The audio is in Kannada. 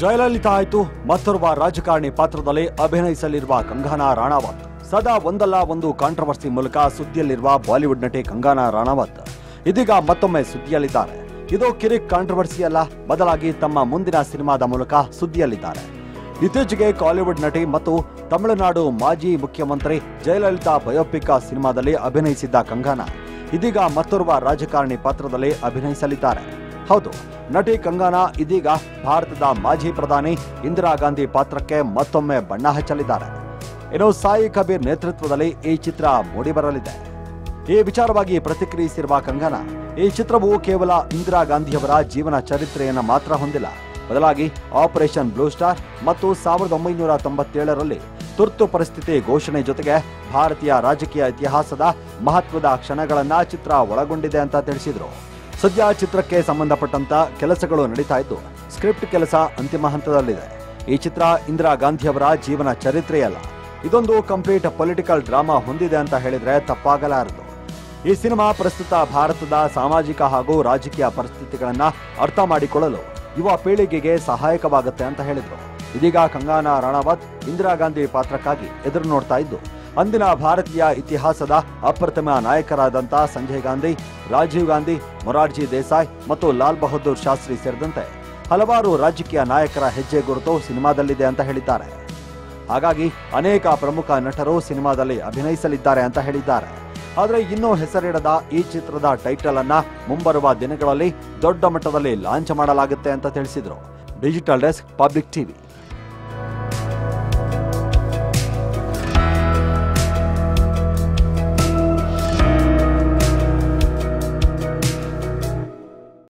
ಜಯಲಲಿತಾ ಆಯ್ತು ಮತ್ತೊರ್ವ ರಾಜಕಾರಣಿ ಪಾತ್ರದಲ್ಲಿ ಅಭಿನಯಿಸಲಿರುವ ಕಂಗನಾ ರಾಣಾವತ್. ಸದಾ ಒಂದಲ್ಲ ಒಂದು ಕಾಂಟ್ರವರ್ಸಿ ಮೂಲಕ ಸುದ್ದಿಯಲ್ಲಿರುವ ಬಾಲಿವುಡ್ ನಟಿ ಕಂಗನಾ ರಾಣಾವತ್. ಇದೀಗ ಮತ್ತೊಮ್ಮೆ ಸುದ್ದಿಯಲ್ಲಿದ್ದಾರೆ. ಇದು ಕಿರಿಕ್ ಕಾಂಟ್ರವರ್ಸಿ ಅಲ್ಲ, ಬದಲಾಗಿ ತಮ್ಮ ಮುಂದಿನ ಸಿನಿಮಾದ ಮೂಲಕ ಸುದ್ದಿಯಲ್ಲಿದ್ದಾರೆ. ಇತ್ತೀಚೆಗೆ ಕಾಲಿವುಡ್ ನಟಿ ಮತ್ತು ತಮಿಳುನಾಡು ಮಾಜಿ ಮುಖ್ಯಮಂತ್ರಿ ಜಯಲಲಿತಾ ಬಯೋಪಿಕ್ ಸಿನಿಮಾದಲ್ಲಿ ಅಭಿನಯಿಸಿದ್ದ ಕಂಗನಾ. ಇದೀಗ ಮತ್ತೋರ್ವ ರಾಜಕಾರಣಿ ಪಾತ್ರದಲ್ಲಿ ಅಭಿನಯಿಸಲಿದ್ದಾರೆ. ಹೌದು, ನಟಿ ಕಂಗನಾ ಇದೀಗ ಭಾರತದ ಮಾಜಿ ಪ್ರಧಾನಿ ಇಂದಿರಾ ಗಾಂಧಿ ಪಾತ್ರಕ್ಕೆ ಮತ್ತೊಮ್ಮೆ ಬಣ್ಣ ಹಚ್ಚಲಿದ್ದಾರೆ. ಇನ್ನು ಸಾಯಿ ಕಬೀರ್ ನೇತೃತ್ವದಲ್ಲಿ ಈ ಚಿತ್ರ ಮೂಡಿಬರಲಿದೆ. ಈ ವಿಚಾರವಾಗಿ ಪ್ರತಿಕ್ರಿಯಿಸಿರುವ ಕಂಗನಾ, ಈ ಚಿತ್ರವು ಕೇವಲ ಇಂದಿರಾ ಗಾಂಧಿಯವರ ಜೀವನ ಚರಿತ್ರೆಯನ್ನು ಮಾತ್ರ ಹೊಂದಿಲ್ಲ. ಬದಲಾಗಿ ಆಪರೇಷನ್ ಬ್ಲೂ ಸ್ಟಾರ್ ಮತ್ತು ಸಾವಿರದ ಒಂಬೈನೂರ ತೊಂಬತ್ತೇಳರಲ್ಲಿ ತುರ್ತು ಪರಿಸ್ಥಿತಿ ಘೋಷಣೆ ಜೊತೆಗೆ ಭಾರತೀಯ ರಾಜಕೀಯ ಇತಿಹಾಸದ ಮಹತ್ವದ ಕ್ಷಣಗಳನ್ನ ಚಿತ್ರ ಒಳಗೊಂಡಿದೆ ಅಂತ ತಿಳಿಸಿದರು. ಸದ್ಯ ಚಿತ್ರಕ್ಕೆ ಸಂಬಂಧಪಟ್ಟಂತ ಕೆಲಸಗಳು ನಡೀತಾ ಇದ್ದು, ಸ್ಕ್ರಿಪ್ಟ್ ಕೆಲಸ ಅಂತಿಮ ಹಂತದಲ್ಲಿದೆ. ಈ ಚಿತ್ರ ಇಂದಿರಾ ಗಾಂಧಿಯವರ ಜೀವನ ಚರಿತ್ರೆಯಲ್ಲ. ಇದೊಂದು ಕಂಪ್ಲೀಟ್ ಪೊಲಿಟಿಕಲ್ ಡ್ರಾಮಾ ಹೊಂದಿದೆ ಅಂತ ಹೇಳಿದ್ರೆ ತಪ್ಪಾಗಲಾರದು. ಈ ಸಿನಿಮಾ ಪ್ರಸ್ತುತ ಭಾರತದ ಸಾಮಾಜಿಕ ಹಾಗೂ ರಾಜಕೀಯ ಪರಿಸ್ಥಿತಿಗಳನ್ನ ಅರ್ಥ ಮಾಡಿಕೊಳ್ಳಲು ಯುವ ಪೀಳಿಗೆಗೆ ಸಹಾಯಕವಾಗುತ್ತೆ ಅಂತ ಹೇಳಿದರು. ಇದೀಗ ಕಂಗಾನಾ ರಾಣಾವತ್ ಇಂದಿರಾ ಗಾಂಧಿ ಪಾತ್ರಕ್ಕಾಗಿ ಎದುರು ನೋಡ್ತಾ ಇದ್ದು ಅಂದಿನ ಭಾರತೀಯ ಇತಿಹಾಸದ ಅಪ್ರತಿಮ ನಾಯಕರಾದಂಥ ಸಂಜಯ್ ಗಾಂಧಿ, ರಾಜೀವ್ ಗಾಂಧಿ, ಮೊರಾರ್ಜಿ ದೇಸಾಯಿ ಮತ್ತು ಲಾಲ್ ಬಹದ್ದೂರ್ ಶಾಸ್ತ್ರಿ ಸೇರಿದಂತೆ ಹಲವಾರು ರಾಜಕೀಯ ನಾಯಕರ ಹೆಜ್ಜೆ ಗುರುತು ಸಿನಿಮಾದಲ್ಲಿದೆ ಅಂತ ಹೇಳಿದ್ದಾರೆ. ಹಾಗಾಗಿ ಅನೇಕ ಪ್ರಮುಖ ನಟರು ಸಿನಿಮಾದಲ್ಲಿ ಅಭಿನಯಿಸಲಿದ್ದಾರೆ ಅಂತ ಹೇಳಿದ್ದಾರೆ. ಆದರೆ ಇನ್ನೂ ಹೆಸರಿಡದ ಈ ಚಿತ್ರದ ಟೈಟಲ್ ಅನ್ನ ಮುಂಬರುವ ದಿನಗಳಲ್ಲಿ ದೊಡ್ಡ ಮಟ್ಟದಲ್ಲಿ ಲಾಂಚ್ ಮಾಡಲಾಗುತ್ತೆ ಅಂತ ತಿಳಿಸಿದರು. Digital desk, public TV.